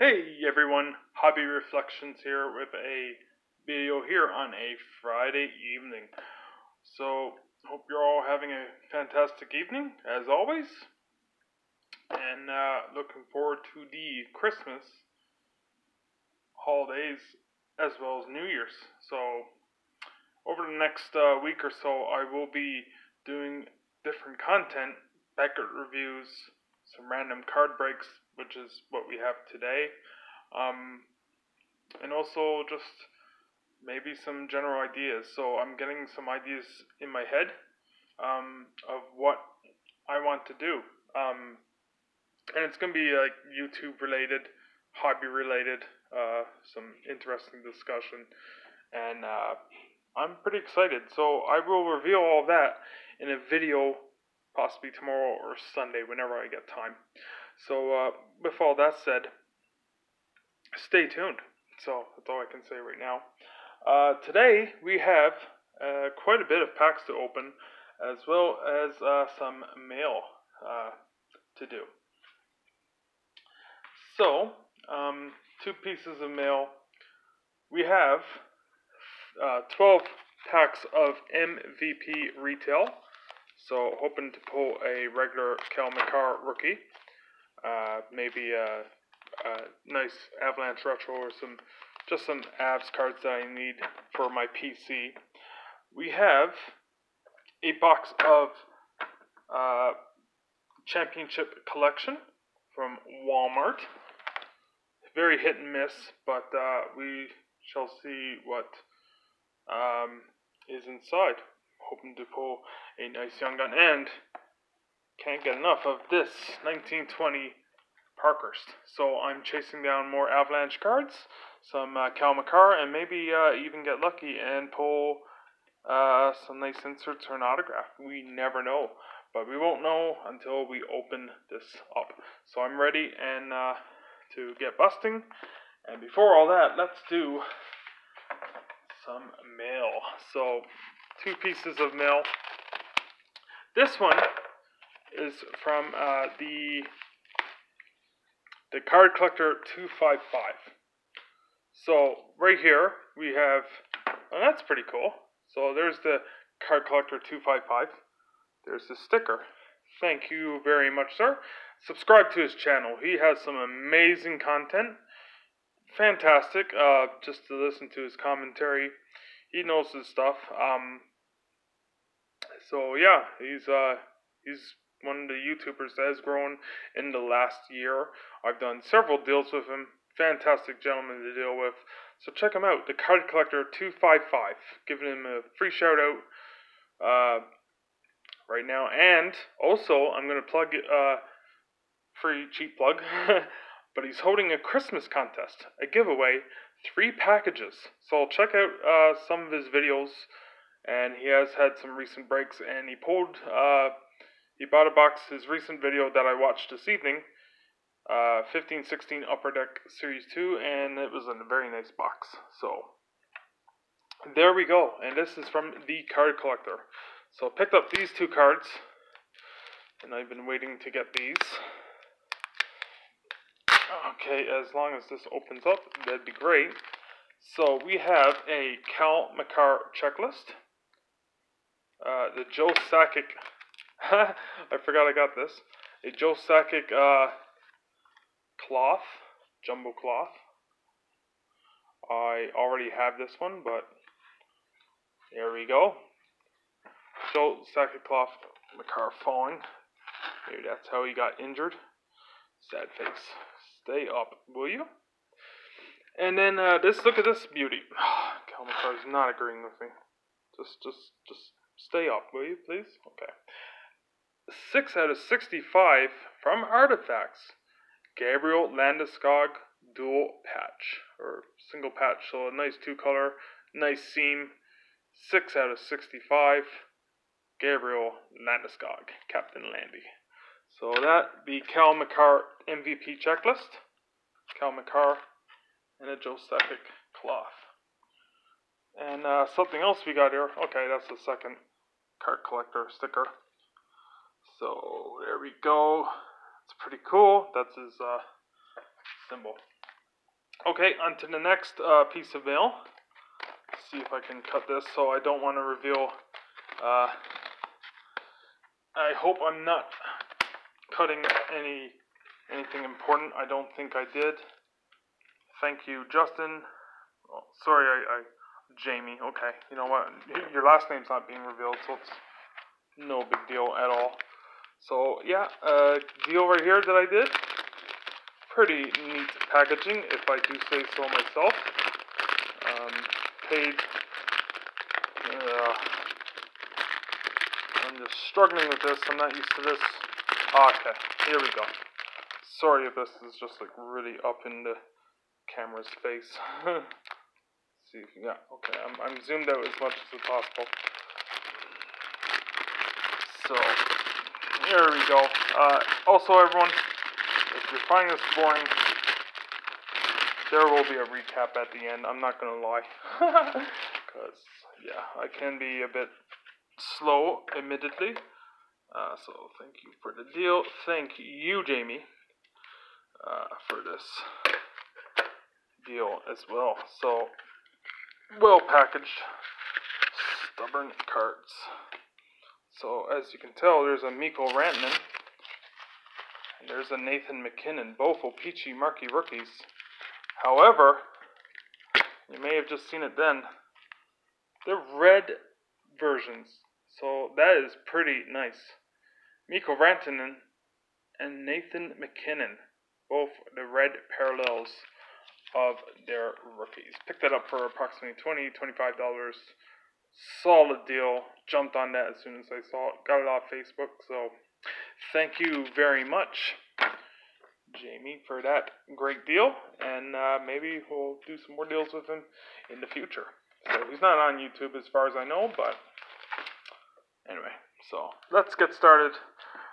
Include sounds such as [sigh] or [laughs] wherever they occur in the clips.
Hey everyone, Hobby Reflections here with a video here on a Friday evening. So, hope you're all having a fantastic evening, as always. And uh, looking forward to the Christmas holidays as well as New Year's. So, over the next uh, week or so, I will be doing different content, Beckett reviews, some random card breaks, which is what we have today, um, and also just maybe some general ideas. So I'm getting some ideas in my head um, of what I want to do, um, and it's gonna be like YouTube related, hobby related, uh, some interesting discussion, and uh, I'm pretty excited. So I will reveal all that in a video possibly tomorrow or Sunday, whenever I get time. So, uh, with all that said, stay tuned. So, that's all I can say right now. Uh, today, we have uh, quite a bit of packs to open, as well as uh, some mail uh, to do. So, um, two pieces of mail. We have uh, 12 packs of MVP retail. So hoping to pull a regular Cale Makar rookie, uh, maybe a, a, nice Avalanche retro or some just some abs cards that I need for my PC. We have a box of uh, Championship Collection from Walmart. Very hit and miss, but uh, we shall see what um, is inside hoping to pull a nice young gun. And can't get enough of this 1920 Parkhurst. So I'm chasing down more Avalanche cards, some uh, Cale Makar, and maybe uh, even get lucky and pull uh, some nice inserts or an autograph. We never know, but we won't know until we open this up. So I'm ready and uh, to get busting. And before all that, let's do some mail. So two pieces of mail. This one is from uh, the the card collector 255. So right here we have, oh, that's pretty cool. So there's the card collector 255. There's the sticker. Thank you very much, sir. Subscribe to his channel. He has some amazing content. Fantastic. Uh, just to listen to his commentary. He knows his stuff. Um, so yeah, he's uh he's one of the YouTubers that has grown in the last year. I've done several deals with him. Fantastic gentleman to deal with. So check him out, the Card Collector two five five. Giving him a free shout out uh, right now, and also I'm gonna plug uh free cheap plug. [laughs] but he's holding a Christmas contest, a giveaway, three packages. So check out uh, some of his videos and he has had some recent breaks. And he pulled, uh, he bought a box. His recent video that I watched this evening, uh, 1516 Upper Deck Series 2, and it was in a very nice box. So there we go. And this is from the card collector. So I picked up these two cards, and I've been waiting to get these. Okay, as long as this opens up, that'd be great. So we have a Cal Makar checklist. Uh, the Joe Sakic. [laughs] I forgot I got this. A Joe Sakic uh, cloth, jumbo cloth. I already have this one, but there we go. Joe Sakic cloth, Makar falling. Maybe that's how he got injured. Sad face. Stay up, will you? And then uh, this. Look at this beauty. [sighs] Makar is not agreeing with me. Just, just, just Stay up, will you, please? Okay. 6 out of 65 from Artifacts. Gabriel Landeskog dual patch, or single patch, so a nice two color, nice seam. 6 out of 65. Gabriel Landeskog, Captain Landy. So that be Cale Makar MVP checklist. Cale Makar and a Joe Sakic cloth. And uh, something else we got here. Okay, that's the second card collector sticker. So there we go. It's pretty cool. That's his uh, symbol. Okay, on to the next uh, piece of mail. see if I can cut this so I don't want to reveal. Uh, I hope I'm not cutting any anything important. I don't think I did. Thank you, Justin. Oh, sorry, I, I Jamie. Okay, you know what? Your last name's not being revealed, so it's no big deal at all. So yeah, uh, deal right here that I did. Pretty neat packaging, if I do say so myself. Um, paid. Uh, I'm just struggling with this. I'm not used to this. Okay, here we go. Sorry if this is just like really up in the camera's face. [laughs] see, yeah, okay, I'm, I'm zoomed out as much as possible. So, there we go. Uh, also, everyone, if you're finding this boring, there will be a recap at the end. I'm not gonna lie, [laughs] because yeah, I can be a bit slow, admittedly. Uh, so thank you for the deal. Thank you, Jamie, uh, for this deal as well. So well packaged, stubborn cards. So as you can tell, there's a Mikko Rantanen. And there's a Nathan MacKinnon, both O-Pee-Chee rookies. However, you may have just seen it then. They're red versions. So that is pretty nice. Mikko Rantanen and Nathan MacKinnon, both the red parallels of their rookies. Picked that up for approximately $20, $25. Solid deal. Jumped on that as soon as I saw it. Got it off Facebook. So thank you very much, Jamie, for that great deal. And uh, maybe we'll do some more deals with him in the future. So he's not on YouTube as far as I know, but anyway. So let's get started.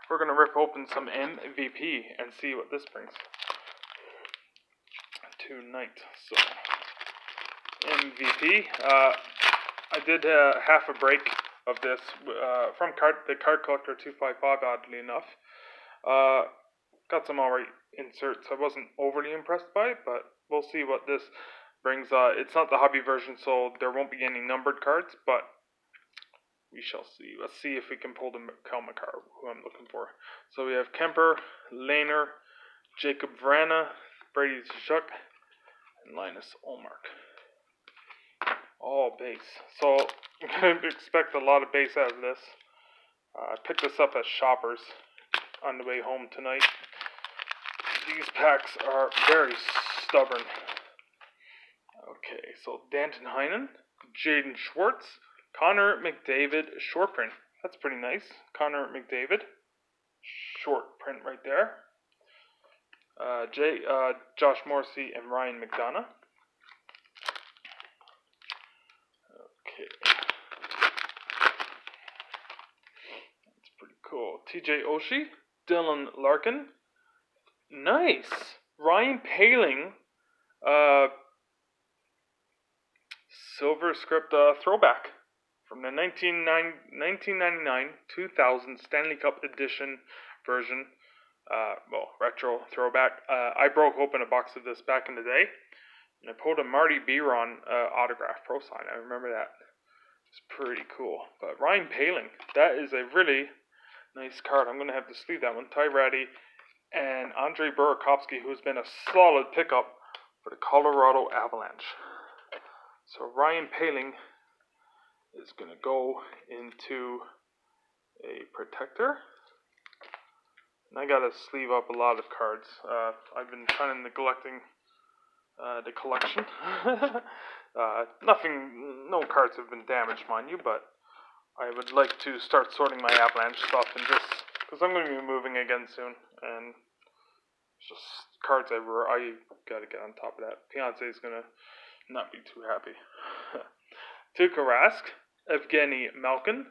We're going to rip open some MVP and see what this brings tonight. So, MVP. Uh, I did uh, half a break of this uh, from card, the Card Collector 255, oddly enough. Uh, got some alright inserts. I wasn't overly impressed by it, but we'll see what this brings. Uh, it's not the hobby version, so there won't be any numbered cards, but we shall see. Let's see if we can pull the Cale Makar, who I'm looking for. So we have Kemper, Lehner, Jakub Vrana, Brady Tkachuk, and Linus Ullmark. All base. So I'm going to expect a lot of base out of this. Uh, I picked this up at Shoppers on the way home tonight. These packs are very stubborn. Okay, so Danton Heinen, Jaden Schwartz, Connor McDavid short print. That's pretty nice. Connor McDavid. Short print right there uh, Jay, uh, Josh Morrissey, and Ryan McDonagh. Okay. That's pretty cool. TJ Oshie, Dylan Larkin. Nice. Ryan Poehling, uh, Silver Script uh, throwback from the 1999 2000 Stanley Cup Edition version uh, well, retro throwback. Uh, I broke open a box of this back in the day, and I pulled a Marty Biron uh, autograph pro sign. I remember that. It's pretty cool. But Ryan Poehling, that is a really nice card. I'm gonna have to sleeve that one. Ty Rattie and Andre Burakovsky, who's been a solid pickup for the Colorado Avalanche. So Ryan Poehling is gonna go into a protector. I gotta sleeve up a lot of cards. Uh, I've been kind of neglecting uh, the collection. [laughs] uh, nothing, no cards have been damaged, mind you, but I would like to start sorting my Avalanche stuff and just because I'm going to be moving again soon, and just cards everywhere. I gotta get on top of that. Fiance is gonna not be too happy. [laughs] Tuukka Rask, Evgeny Malkin,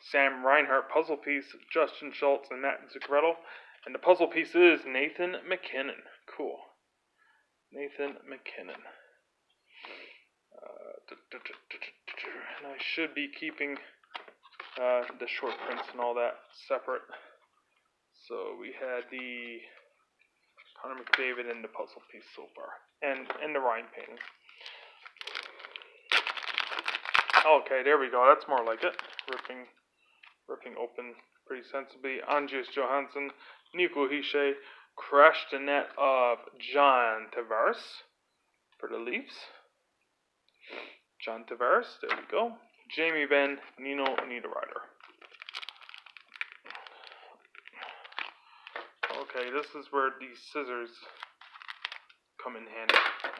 Sam Reinhart puzzle piece, Justin Schultz, and Matt Zuccarello. And the puzzle piece is Nathan MacKinnon. Cool. Nathan MacKinnon. Uh, and I should be keeping uh, the short prints and all that separate. So we had the Connor McDavid in the puzzle piece so far, and and the Ryan painting. Okay, there we go. That's more like it. Ripping, ripping open pretty sensibly. Andreas Johansson, Nico Hischier crashed the net of John Tavares for the Leafs. John Tavares, there we go. Jamie Benn, Nino Niederreiter. Okay, this is where these scissors come in handy.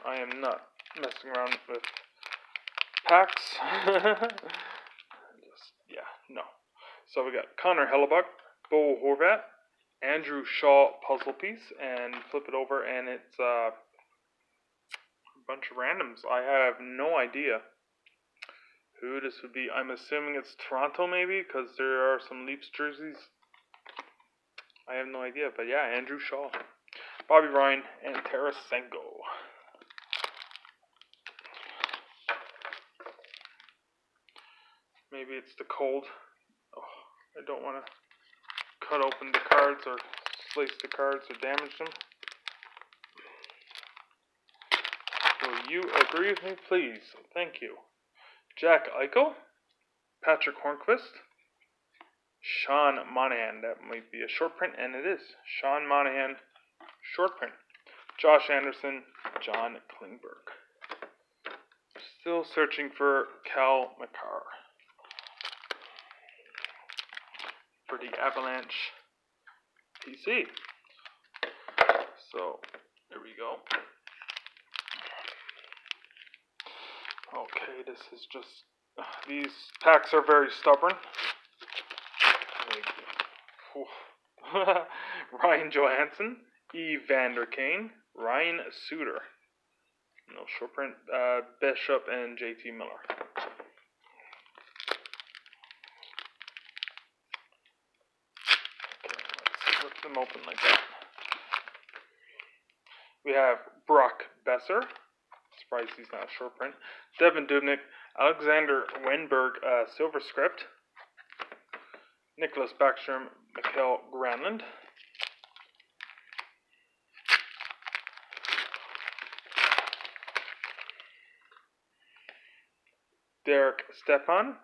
I am not messing around with packs. [laughs] So we got Connor Hellebuyck, Bo Horvat, Andrew Shaw puzzle piece, and flip it over, and it's uh, a bunch of randoms. I have no idea who this would be. I'm assuming it's Toronto, maybe, because there are some Leafs jerseys. I have no idea, but yeah, Andrew Shaw, Bobby Ryan, and Tarasenko. Maybe it's the cold. I don't want to cut open the cards or slice the cards or damage them. Will you agree with me, please? Thank you. Jack Eichel, Patrick Hornqvist, Sean Monahan. That might be a short print, and it is. Sean Monahan, short print. Josh Anderson, John Klingberg. Still searching for Cal Makar. For the Avalanche PC. So, there we go. Okay, this is just, uh, these packs are very stubborn. [laughs] Ryan Johansen, Evander Kane, Ryan Suter. No short print, uh, Bishop, and JT Miller. Them open like that. We have Brock Boeser. Surprised he's not a short print. Devan Dubnyk. Alexander Wennberg, uh, Silver Script. Nicholas Backstrom, Mikael Granlund. Derek Stepan,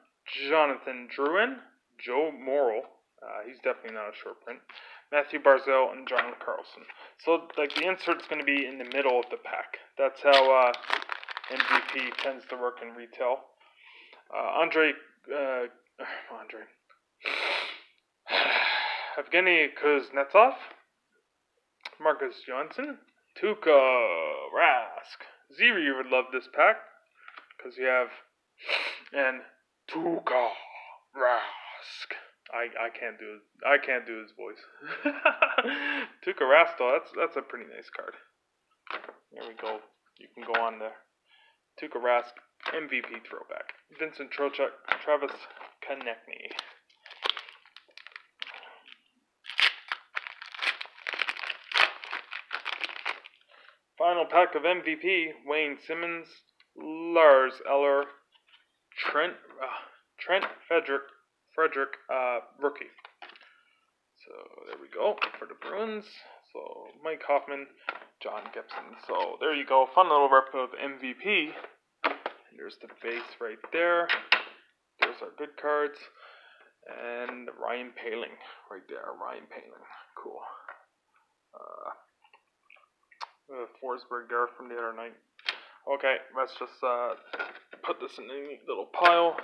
Jonathan Drouin, Joe Morrill. Uh, he's definitely not a short print. Mathew Barzal, and John Carlson. So, like, the insert's going to be in the middle of the pack. That's how uh, MVP tends to work in retail. Uh, Andre, uh, [sighs] Andre, [sighs] Evgeny Kuznetsov, Marcus Johansson, Tuukka Rask. Ziri would love this pack because you have and Tuukka Rask. I, I can't do I can't do his voice. [laughs] Tuukka Rask, that's that's a pretty nice card. There we go. You can go on there. Tuukka Rask, MVP throwback. Vincent Trocheck, Travis Konecny. Final pack of MVP: Wayne Simmonds, Lars Eller, Trent uh, Trent Frederic Frederic, uh, rookie. So there we go for the Bruins. So Mike Hoffman, John Gibson. So there you go. Fun little rep of MVP. There's the base right there. There's our good cards. And Ryan Poehling right there. Ryan Poehling. Cool. Uh, Forsberg there from the other night. Okay, let's just uh, put this in a neat little pile.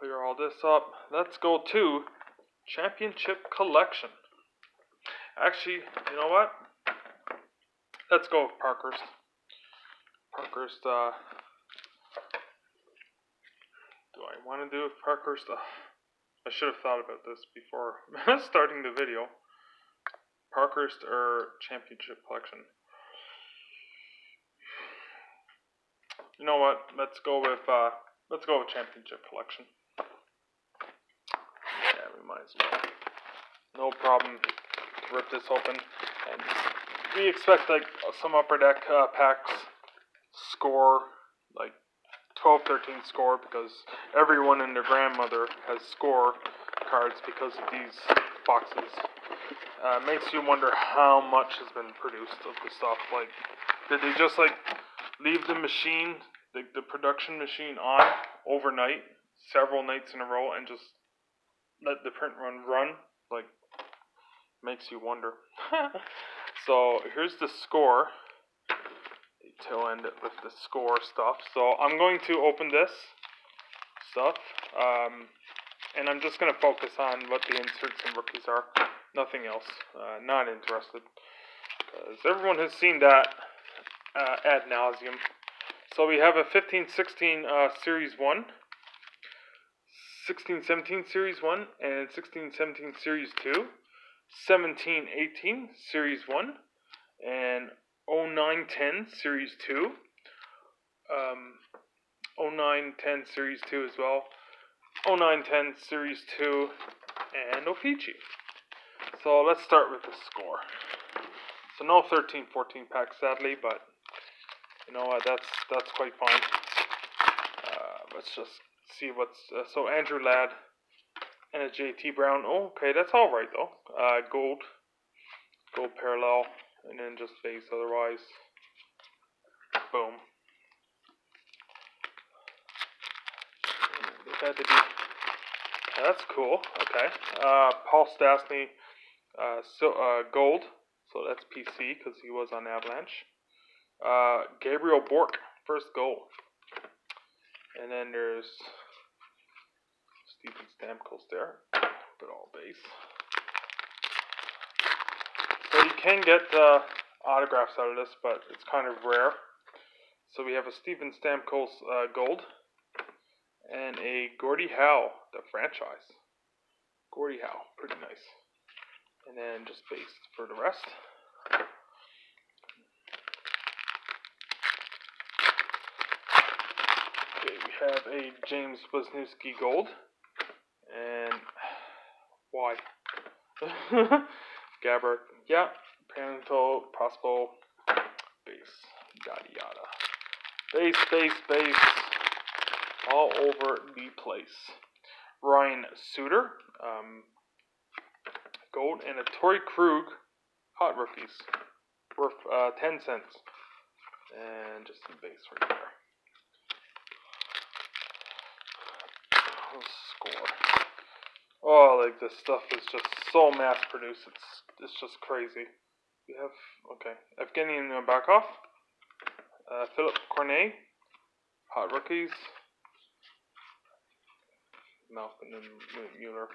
Clear all this up. Let's go to Championship Collection. Actually, you know what? Let's go with Parkhurst. Parkhurst, uh, do I want to do Parkhurst? Uh, I should have thought about this before [laughs] starting the video. Parkhurst or Championship Collection? You know what? Let's go with, uh, let's go with Championship Collection No problem rip this open. And we expect like some upper deck uh, packs score like 12, 13 score because everyone and their grandmother has score cards because of these boxes. uh, makes you wonder how much has been produced of the stuff. Like, did they just like leave the machine, the, the production machine on overnight, several nights in a row, and just let the print run run? Like, makes you wonder. [laughs] so here's the score. Tail end it with the score stuff. So I'm going to open this stuff. Um, and I'm just going to focus on what the inserts and rookies are. Nothing else. Uh, not interested. Because everyone has seen that uh, ad nauseum. So we have a 15 16 uh, Series 1, 16 17 Series 1, and 1617 Series 2, 1718 Series 1, and 0910 Series 2, um, 09 10 Series 2 as well. 0910 Series 2 and O-Pee-Chee. So let's start with the score. So no 13 14 pack sadly, but you know what, that's that's quite fine. Uh, let's just see what's uh, so Andrew Ladd and a JT Brown. Oh, okay, that's all right though. Uh, gold, gold parallel, and then just face otherwise. Boom. Had to be. That's cool. Okay. Uh, Paul Stastny, uh, so uh, gold. So that's PC because he was on Avalanche. Uh, Gabriel Bork, first goal. And then there's Steven Stamkos there, but all base. So you can get uh, autographs out of this, but it's kind of rare. So we have a Steven Stamkos uh, gold and a Gordie Howe, the franchise. Gordie Howe, pretty nice. And then just base for the rest. Okay, we have a James Wisniewski gold. And why? [laughs] Gabbert, yeah. Panto, Prospo, base, yada yada. Base, base, base all over the place. Ryan Suter, um, gold, and a Torey Krug hot rookies worth uh, 10 cents. And just some base right there. Score. Oh, like this stuff is just so mass produced. It's it's just crazy. We have okay. Evgeny Nabokov, uh, Philip Cornet, hot rookies. Malkin and Mueller.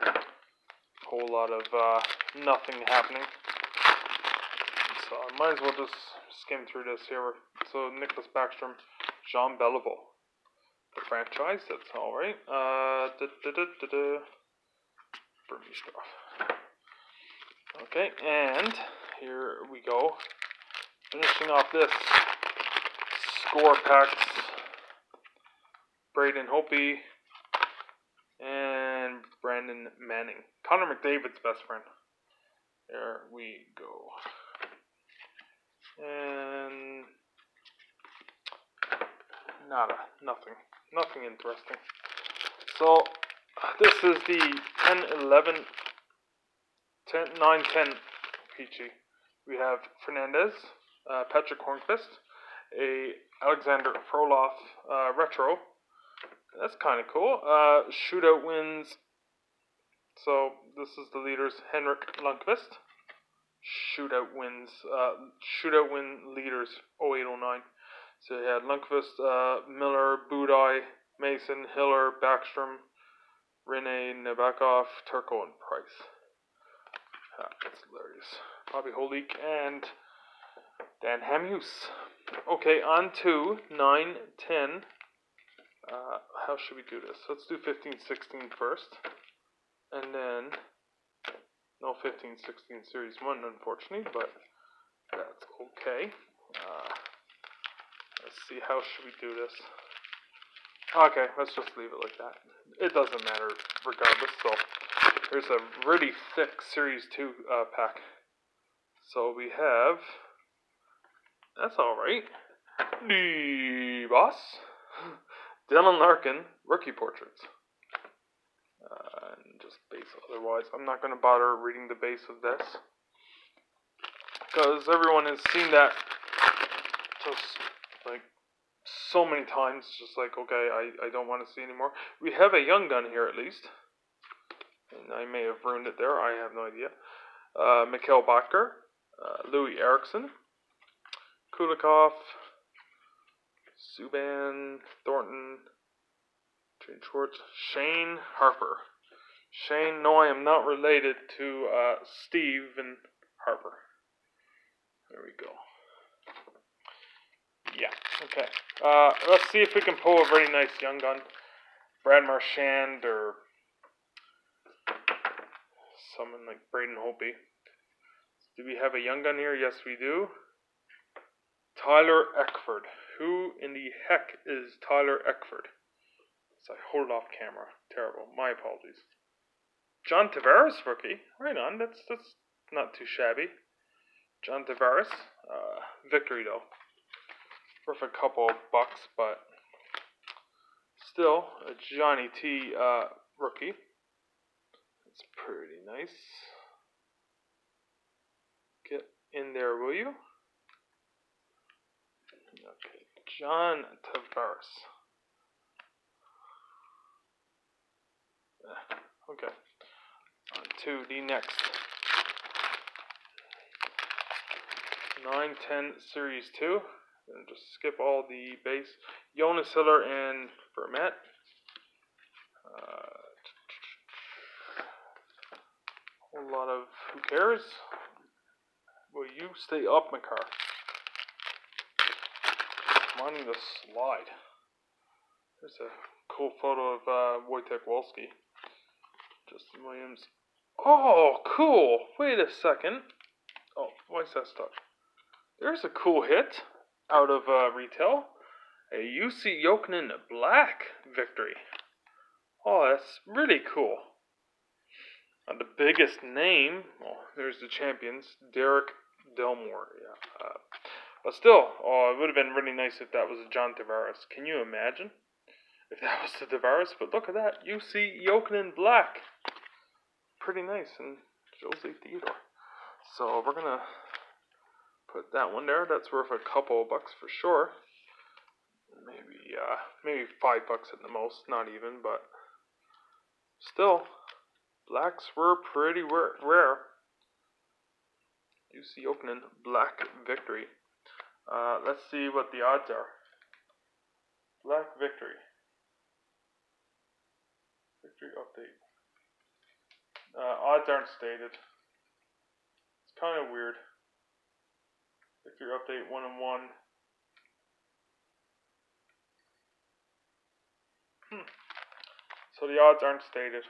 Whole lot of uh, nothing happening. So I might as well just skim through this here. So Nicholas Backstrom, Jean Beliveau. The franchise, that's alright. Uh, da, da, da, da, da. Okay, and here we go. Finishing off this score packs. Braden Holtby, and Brandon Manning. Connor McDavid's best friend. There we go. And nada, nothing, nothing interesting. So this is the 10, 11, 10, 9, 10 Peachy. We have Fernandez, uh, Patric Hornqvist, a Alexander Frolov uh, retro, that's kind of cool. Uh, shootout wins. So this is the leaders Henrik Lundqvist. Shootout wins. Uh, shootout win leaders 0809. So you had Lundqvist, uh, Miller, Budaj, Mason, Hiller, Backstrom, Rinne, Nabokov, Turco, and Price. Ah, that's hilarious. Bobby Holik and Dan Hamhuis. Okay, on to 9, 10. Uh, how should we do this? Let's do 15, 16 first. And then, no 15, 16 Series 1, unfortunately, but that's okay. Let's see, how should we do this? Okay, let's just leave it like that. It doesn't matter regardless, so there's a really thick Series 2 uh, pack. So we have, that's alright, the boss. [laughs] Dylan Larkin, rookie portraits. Uh, and just base otherwise. I'm not going to bother reading the base of this. because everyone has seen that just so many times. Just like, okay, I, I don't want to see anymore. We have a young gun here at least. And I may have ruined it there, I have no idea. Uh, Mikhail Bakker, uh, Loui Eriksson, Kulikov, Subban, Thornton, Shane Schwartz, Shane Harper. Shane, no, I am not related to uh, Steve and Harper. There we go. Yeah, okay. Uh, let's see if we can pull a very nice young gun. Brad Marchand or someone like Braden Holtby. Do we have a young gun here? Yes, we do. Tyler Eckford. Who in the heck is Tyler Eckford? So I hold off camera. Terrible. My apologies. John Tavares rookie. Right on. That's that's not too shabby. John Tavares. Uh, victory though. Worth a couple of bucks, but still a Johnny T uh, rookie. That's pretty nice. Get in there, will you? Okay, John Tavares. Okay. On to the next. 910 Series 2. And just skip all the base. Jonas Hiller and Vermette. Uh, whole lot of who cares. Will you stay up, my car? Minding the slide. There's a cool photo of uh, Wojtek Wolski. Justin Williams. Oh, cool. Wait a second. Oh, why is that stuck? There's a cool hit out of uh, retail. A Jussi Jokinen Black victory. Oh, that's really cool. Uh, the biggest name, well, there's the champions, Derek Delmore. Yeah. Uh, but still, oh, it would have been really nice if that was a John Tavares. Can you imagine? If that [laughs] was the Tavares, but look at that. Jussi Jokinen Black pretty nice and Jose Theodore. So we're gonna put that one there. That's worth a couple bucks for sure. Maybe uh, maybe five bucks at the most, not even, but still, blacks were pretty rare. Jussi Jokinen black victory. Uh, let's see what the odds are. Black victory. Victory update. Uh, odds aren't stated. It's kind of weird. If your update one and one. Hmm. So the odds aren't stated.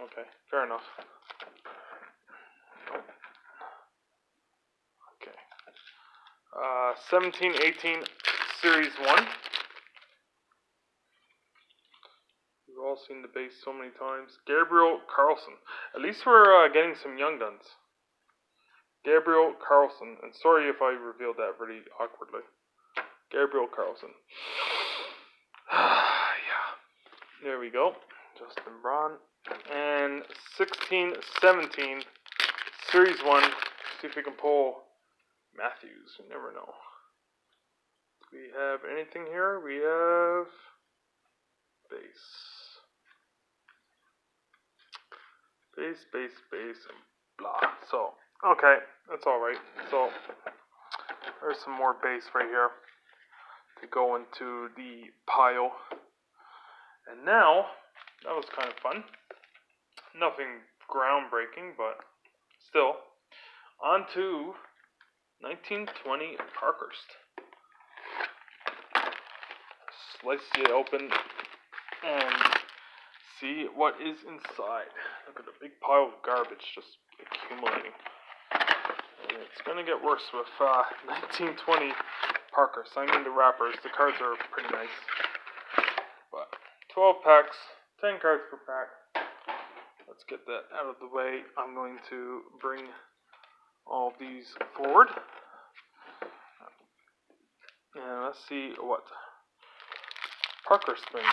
Okay, fair enough. Okay. Uh, 17 18 Series 1. We've all seen the base so many times. Gabriel Carlsson. At least we're uh, getting some young guns. Gabriel Carlsson. And sorry if I revealed that really awkwardly. Gabriel Carlsson. [sighs] yeah. There we go. Justin Braun. And 16 17. Series 1. See if we can pull Matthews. You never know. Do we have anything here? We have base. Base, base, base, and blah. So, okay, that's alright. So, there's some more base right here to go into the pile. And now, that was kind of fun. Nothing groundbreaking, but still. On to 1920 Parkhurst. Slice it open and see what is inside. Look at the big pile of garbage just accumulating. It's gonna get worse with uh, [laughs] 1920 Parker. Signing the wrappers. The cards are pretty nice. But 12 packs, 10 cards per pack. Let's get that out of the way. I'm going to bring all these forward. And let's see what Parker brings.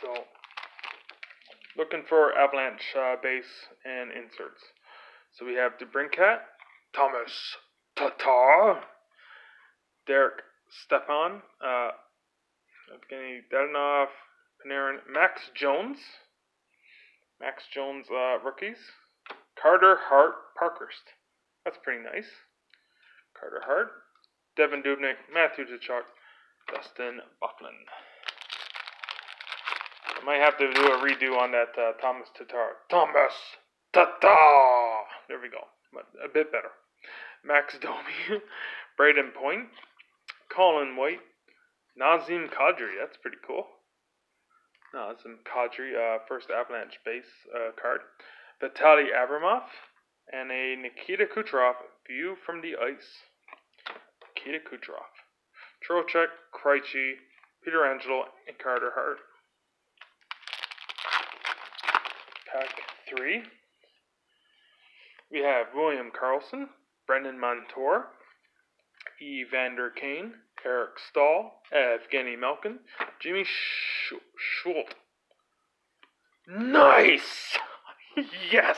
So, looking for avalanche uh, base and inserts. So we have DeBrincat, Thomas Tatar, Derek Stepan, uh, Evgeny Dadonov, Panarin, Max Jones, Max Jones uh, rookies, Carter Hart Parkhurst. That's pretty nice. Carter Hart, Devan Dubnyk, Matthew Tkachuk, Dustin Byfuglien. I might have to do a redo on that uh, Thomas Tatar. Thomas Tatar! There we go. A bit better. Max [laughs] Domi, Brayden Point, Colin White, Nazem Kadri. That's pretty cool. Nazem Kadri, uh, first Avalanche base uh, card. Vitaly Abramov, and a Nikita Kucherov view from the ice. Nikita Kucherov. Trocheck, Krejci, Pietrangelo, and Carter Hart. Pack 3. We have William Karlsson, Brendan Montour, Evander Kane, Eric Staal, Evgeny Malkin, Jimmy Sh- Schultz. Nice! [laughs] yes!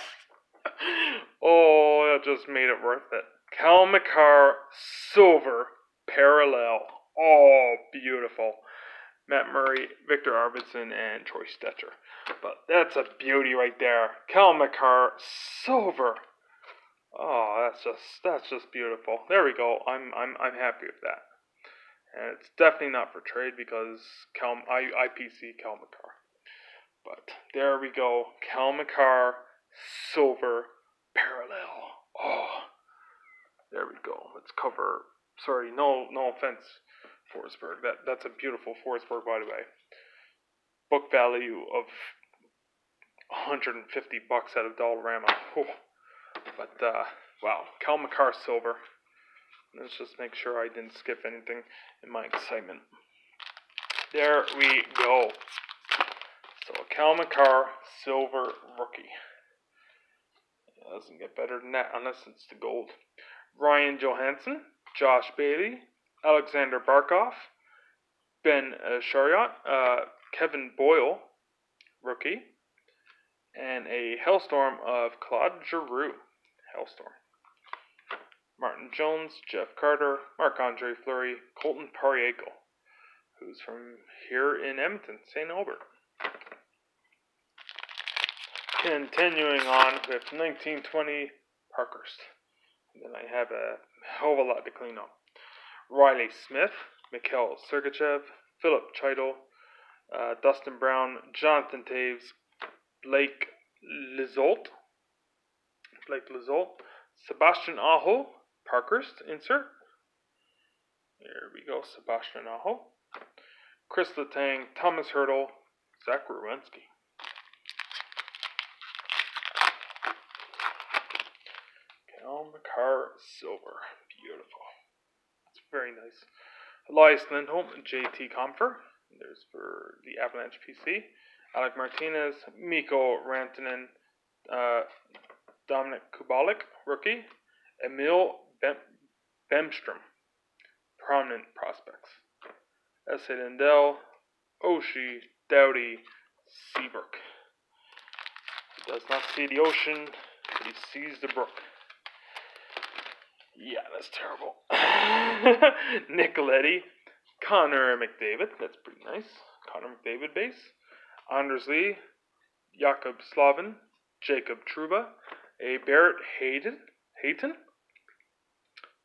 Oh, that just made it worth it. Cal Makar Silver Parallel. Oh, beautiful. Matt Murray, Viktor Arvidsson, and Troy Stecher. But that's a beauty right there. Cal Makar Silver. Oh, that's just that's just beautiful. There we go. I'm I'm I'm happy with that. And it's definitely not for trade because Cal I IPC Cal Makar. But there we go. Cal Makar silver parallel. Oh, there we go. Let's cover. Sorry, no, no offense, Forsberg. That that's a beautiful Forsberg, by the way. Book value of 150 bucks out of Dollarama. Oh. But uh, wow, Cal Makar silver. Let's just make sure I didn't skip anything in my excitement. There we go. So Cal Makar silver rookie. It doesn't get better than that unless it's the gold. Ryan Johansen, Josh Bailey, Alexander Barkov, Ben uh, Chiarot, uh, Kevin Boyle, rookie, and a Hellstorm of Claude Giroux. Hellstorm. Martin Jones, Jeff Carter, Marc Andre Fleury, Colton Parayko, who's from here in Edmonton, St. Albert. Continuing on with 1920 Parkhurst. And then I have a hell of a lot to clean up. Reilly Smith, Mikhail Sergachev, Filip Chytil, uh, Dustin Brown, Jonathan Toews, Blake Lizotte, Blake Lizotte, Sebastian Aho, Parkhurst, insert. There we go, Sebastian Aho. Chris Letang, Tomas Hertl, Zach Werenski. Cal Makar Silver. Beautiful. It's very nice. Elias Lindholm, JT Compher. There's for the Avalanche PC. Alec Martinez, Mikko Rantanen, uh, Dominik Kubalik, rookie. Emil Bem- Bemstrom, prominent prospects. Esa Lindell, Oshie, Doughty, Seabrook. He does not see the ocean, but he sees the brook. Yeah, that's terrible. [laughs] Nicoletti, Connor McDavid, that's pretty nice. Connor McDavid base. Anders Lee, Jaccob Slavin, Jacob Trouba, a Barrett Hayden, Hayton,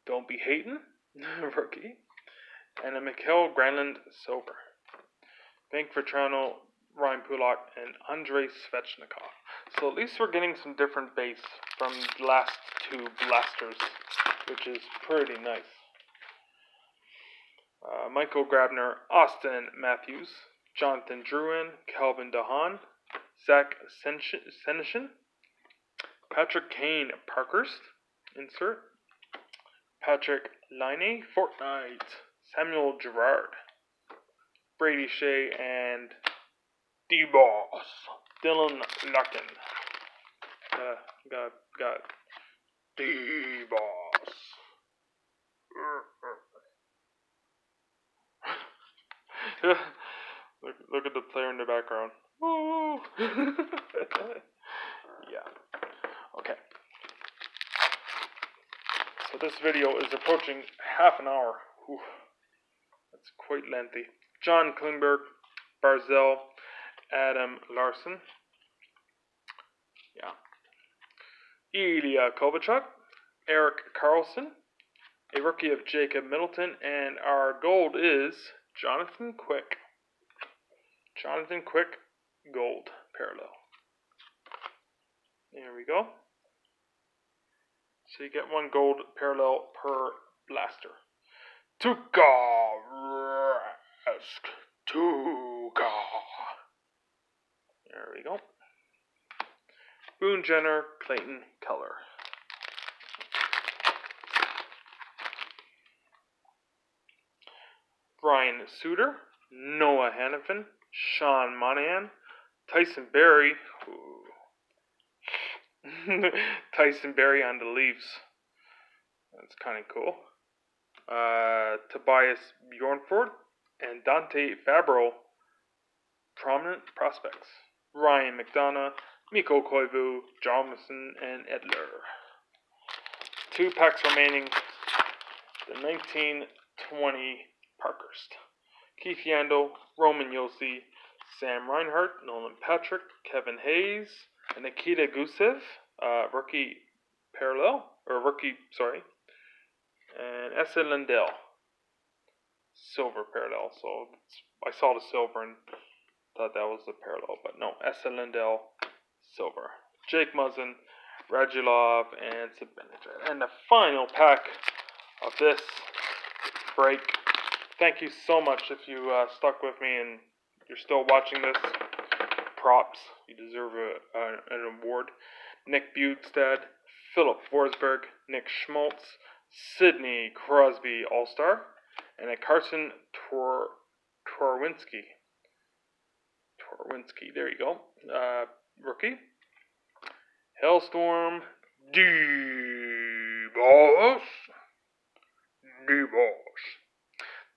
don't be hating, [laughs] rookie, and a Mikhail Granlund Silver. Bank Vetrano, Ryan Pulock, and Andrei Svechnikov. So at least we're getting some different base from the last two blasters, which is pretty nice. Uh, Michael Grabner, Austin Matthews, Jonathan Drouin, Calvin de Haan, Zach Senyshyn, Patrick Kane Parkhurst, insert, Patrik Laine, Fortnite, Samuel Girard, Brady Skjei, and D-Boss, Dylan Larkin. Uh, got, got D-Boss. [laughs] look, look at the player in the background. [laughs] Yeah. Okay. So this video is approaching half an hour. Whew. That's quite lengthy. John Klingberg, Barzal, Adam Larsson. Yeah. Ilya Kovalchuk, Erik Karlsson, a rookie of Jacob Middleton, and our gold is Jonathan Quick. Jonathan Quick, gold parallel. There we go. So you get one gold parallel per blaster. Tuukka Rask. Tuukka. There we go. Boone Jenner, Clayton Keller. Ryan Suter, Noah Hanifin, Sean Monahan, Tyson Barrie, [laughs] Tyson Barrie on the Leafs. That's kind of cool. Uh, Tobias Bjornfot and Dante Fabro, prominent prospects. Ryan McDonagh, Mikko Koivu, Jamison, and Edler. Two packs remaining. The 1920 Parkhurst. Keith Yandle, Roman Josi, Sam Reinhart, Nolan Patrick, Kevin Hayes, Nikita Gusev, uh, rookie parallel, or rookie, sorry, and Esa Lindell, silver parallel. So I saw the silver and thought that was the parallel, but no, Esa Lindell, silver. Jake Muzzin, Radulov, and Zibanejad. And the final pack of this break. Thank you so much if you uh, stuck with me and you're still watching this. Props. You deserve a, a, an award. Nick Bjugstad, Filip Forsberg, Nick Schmaltz, Sidney Crosby All Star, and a Carson Tor Torwinski. Torwinski, there you go. Uh, rookie. Hellstorm D-Boss. D-Boss.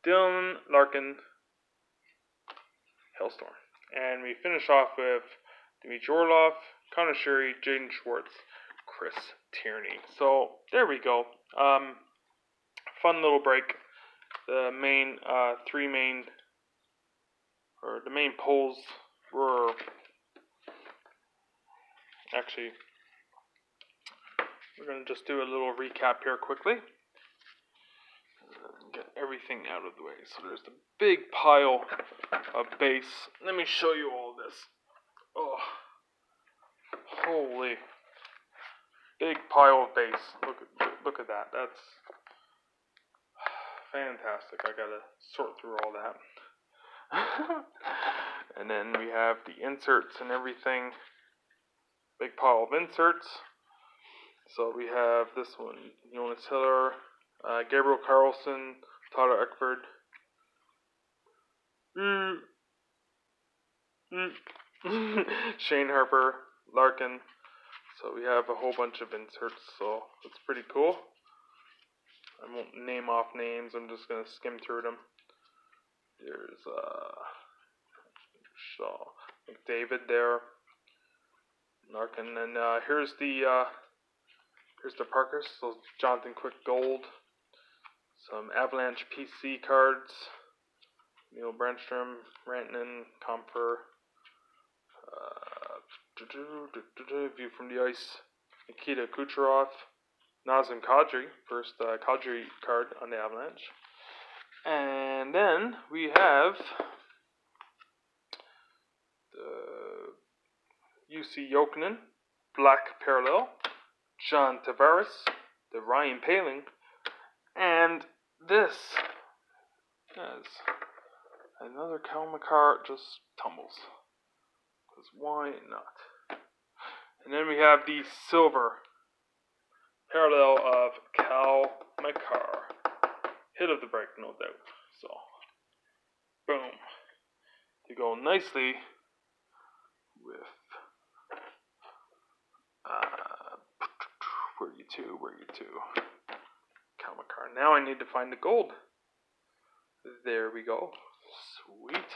Dylan Larkin. Hailstorm. And we finish off with Dmitry Orlov, Conor Sheary, Jaden Schwartz, Chris Tierney. So there we go. Um, fun little break. The main uh, three main or the main polls were actually we're going to just do a little recap here quickly. Get everything out of the way. So there's the big pile of base. Let me show you all this. Oh, holy big pile of base. Look at look at that. That's fantastic. I gotta sort through all that. [laughs] and then we have the inserts and everything. Big pile of inserts. So we have this one, Jonas Hiller, uh, Gabriel Carlsson, Tyler Eckford. Mm. Mm. [laughs] Shane Harper, Larkin. So we have a whole bunch of inserts, so it's pretty cool. I won't name off names, I'm just gonna skim through them. There's uh Shaw McDavid there. Larkin and uh, here's the uh, here's the Parkers, so Jonathan Quick Gold. Some Avalanche PC cards. Neil Brandstrom, Rantanen, Compher, uh, view from the ice, Nikita Kucherov, Nazem Kadri, first uh, Kadri card on the Avalanche. And then we have the Jussi Jokinen, Black Parallel, John Tavares, the Ryan Poehling, and this as another Cale Makar just tumbles. Because why not? And then we have the silver parallel of Cale Makar. Hit of the break, no doubt. So, boom. To go nicely with uh, where you two, Where you to? Cale Makar. Now I need to find the gold. There we go. Sweet.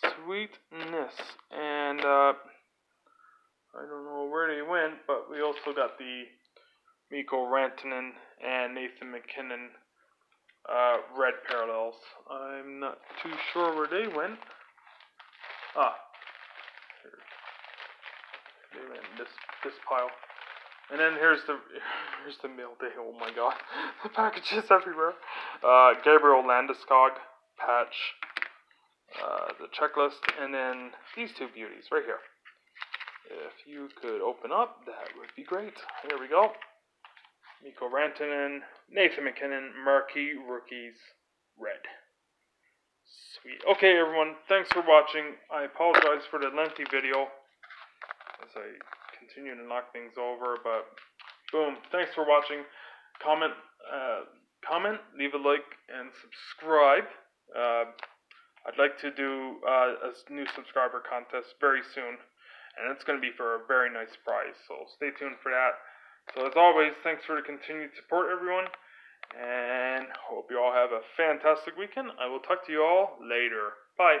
Sweetness. And uh, I don't know where they went, but we also got the Mikko Rantanen, and Nathan MacKinnon uh, red parallels. I'm not too sure where they went. Ah, they went in this this pile. And then here's the [laughs] here's the mail day. Oh my god, [laughs] the packages everywhere. Uh, Gabriel Landeskog patch, uh, the checklist, and then these two beauties right here. If you could open up, that would be great. Here we go. Mikko Rantanen, Nathan MacKinnon, Marquee Rookies, Red. Sweet. Okay, everyone, thanks for watching. I apologize for the lengthy video as I continue to knock things over, but boom. Thanks for watching. Comment, uh, comment, leave a like, and subscribe. Uh, I'd like to do uh, a new subscriber contest very soon, and it's going to be for a very nice prize. So stay tuned for that. So as always, thanks for the continued support, everyone, and hope you all have a fantastic weekend. I will talk to you all later. Bye.